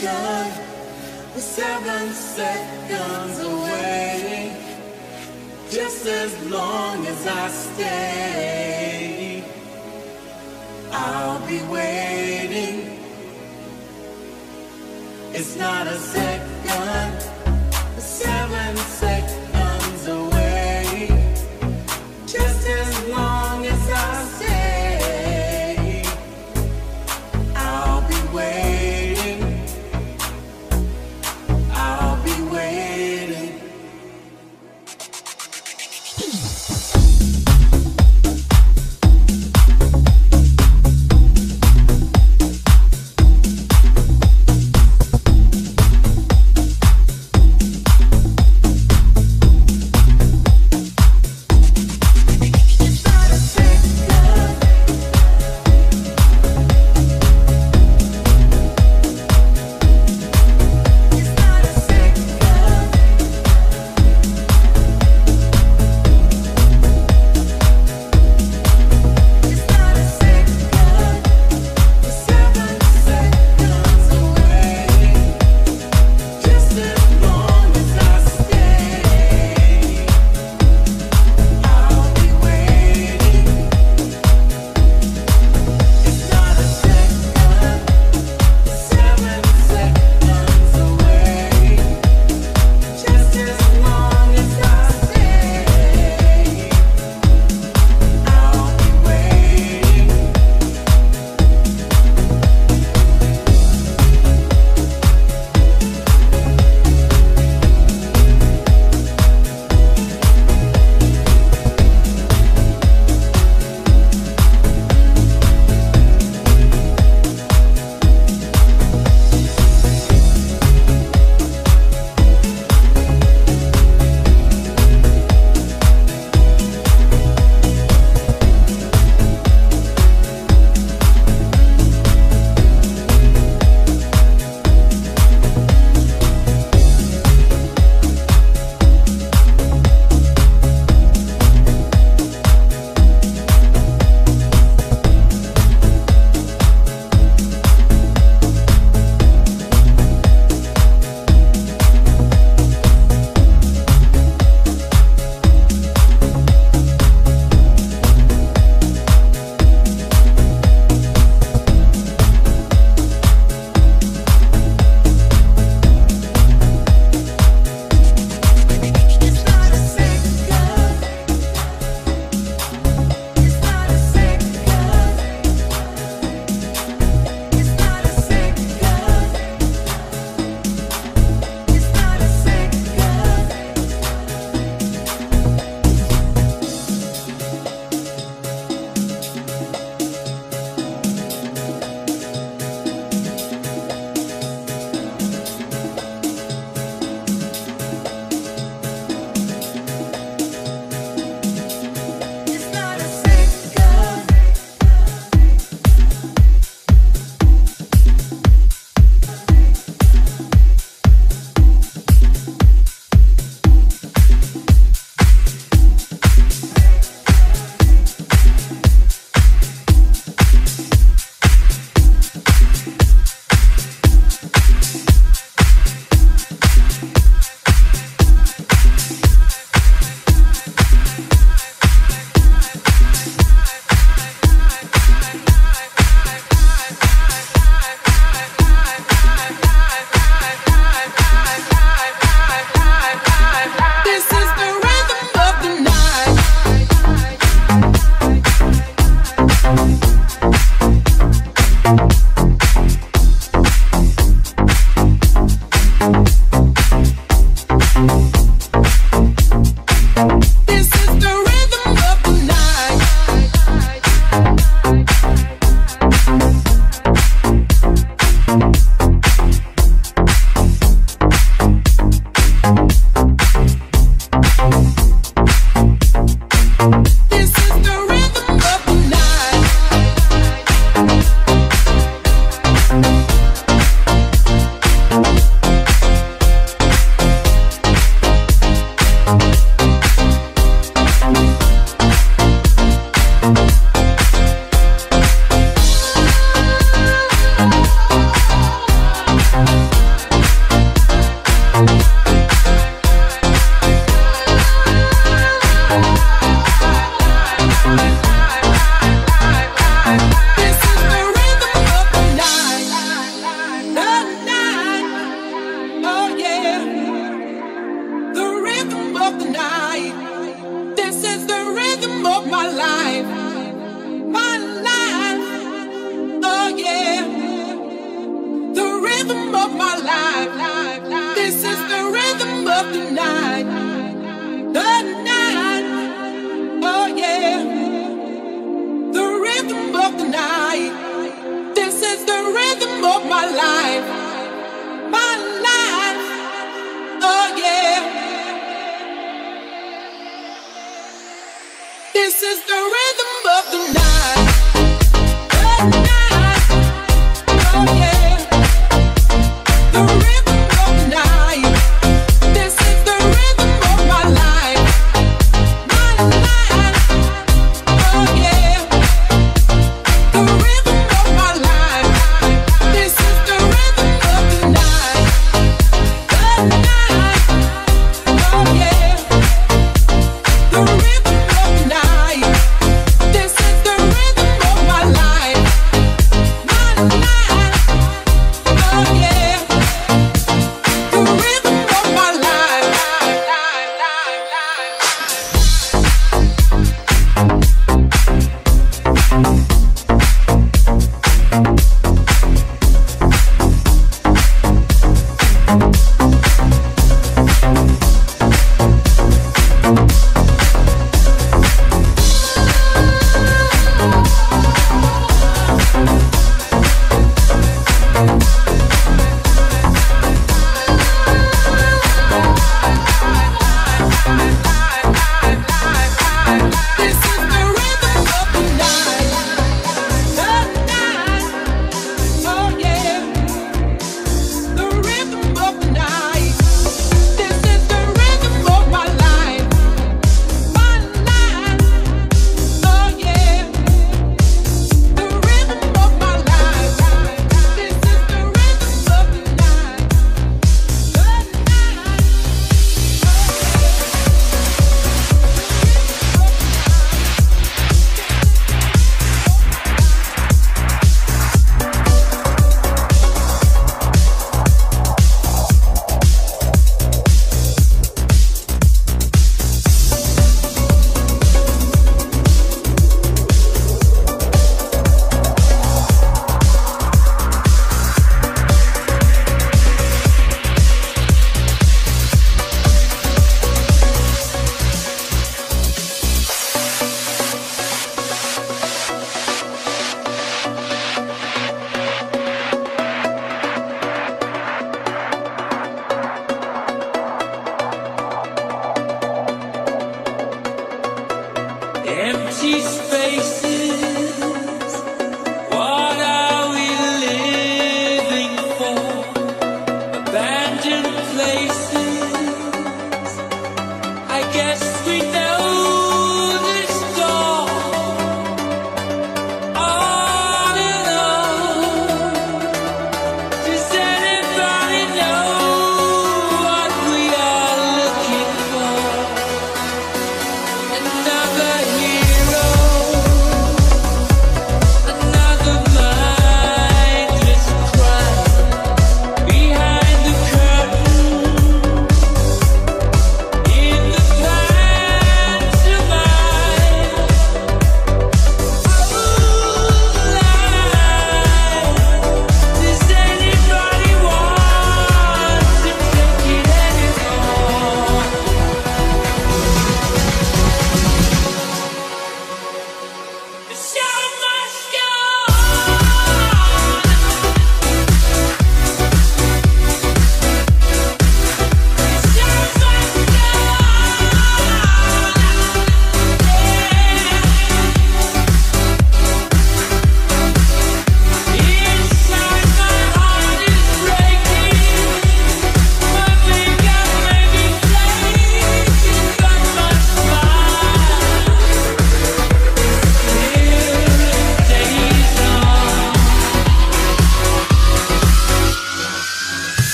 second, we're seven seconds away. Just as long as I stay, I'll be waiting. It's not a second,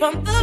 from the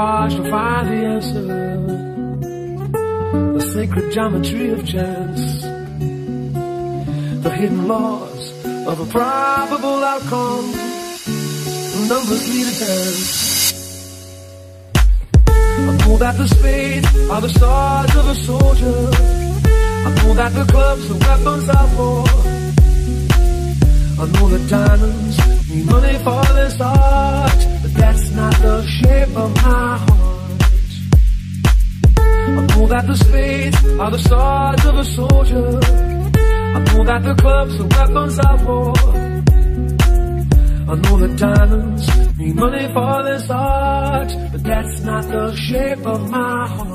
the to find the answer. The sacred geometry of chance. The hidden laws of a probable outcome numbers lead a dance. I know that the spades are the stars of a soldier. I know that the clubs are weapons of war. I know that diamonds need money for their art, that's not the shape of my heart. I know that the spades are the swords of a soldier. I know that the clubs are weapons of war. I know that diamonds need money for this art, but that's not the shape of my heart.